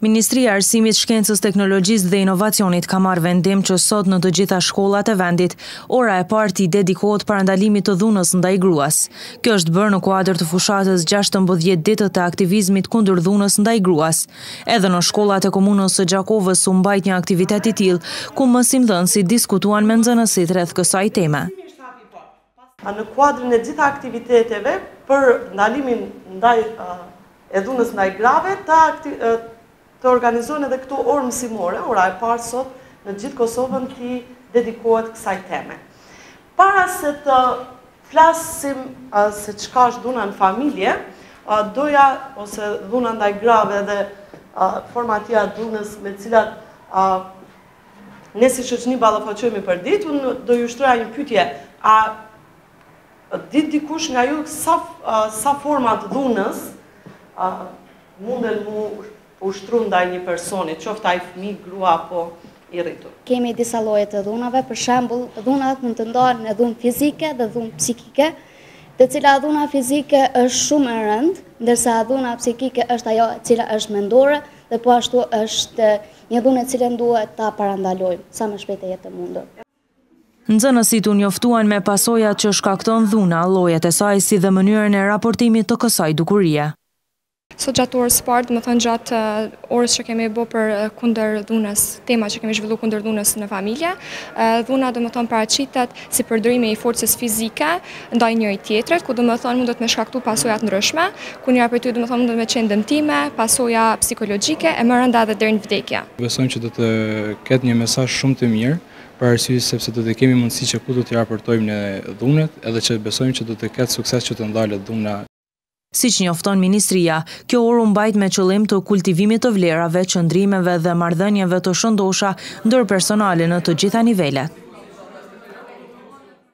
Ministria e Arsimit, Shkencës, Teknologjisë dhe Inovacionit ka marrë vendim që sot në të gjitha shkollat e vendit, ora e parë t'i dedikohet parandalimit të dhunës ndaj gruas. Kjo është bërë në kuadër të fushatës 16 ditët e aktivizmit kundër dhunës ndaj gruas. Edhe në shkollat e komunës së Gjakovës u mbajt një aktivitet i tillë, ku mësimdhënësit diskutuan me nxënësit rreth kësaj teme. A në kuadrin e të gjitha aktiviteteve për ndalimin ndaj e dhunës ndaj grave, ta të organizojnë edhe këto orë mësimore, ora e parë sot në gjithë Kosovën t'i dedikohet kësaj teme. Para se të flasim se çka është dhuna në familje, doja ose dhuna ndaj grave dhe format e dhunës me të cilat Ne si shoqni ballafaqohemi përditë, unë do ju shtroja një pyetje, a din dikush nga ju sa, sa forma të dhunës a, munden mu ushtru ndaj një personi, qoftë ai fëmi, grua apo i rritur? Kemi disa lloje të dhunave, për shembul, dhunat mund të ndahen në dhunë fizike dhe dhunë psikike, te cila dhuna fizike është shumë e rëndë, ndërsa dhuna psikike është ajo e cila është mendore dhe po ashtu është Një dhunë të cilën duhet ta parandalojmë sa më shpejt të jetë e mundur. Nxënësit u njoftuan me pasojat që shkakton dhuna, llojet e saj si dhe mënyrën e raportimit të kësaj dukurie. Sot gjatë orës së parë, domethënë gjatë orës që kemi bo për kundër dhunës, tema që kemi zhvillu kundër dhunës në familje, dhuna domethënë paraqitet si përdorimi i forcës fizike ndaj njëri tjetrit, ku domethonë mundet me shkaktu pasoja të ndryshme, ku njëra prej tyne domethonë mundet me qenë dëmtime, pasoja psikologjike, e më rënda edhe deri në vdekje. Besojmë që do të ketë një mesazh shumë të mirë, për arsye sepse do të kemi mundësi që ku do t'i raportojmë ne dhunët, edhe që besojmë që do të ketë sukses që të ndalet dhuna. Siç njofton ministria, kjo orë u mbajt me qëllim të kultivimit të vlerave, qëndrimeve dhe marrëdhënieve të shëndosha ndërpersonale në të gjitha nivelet.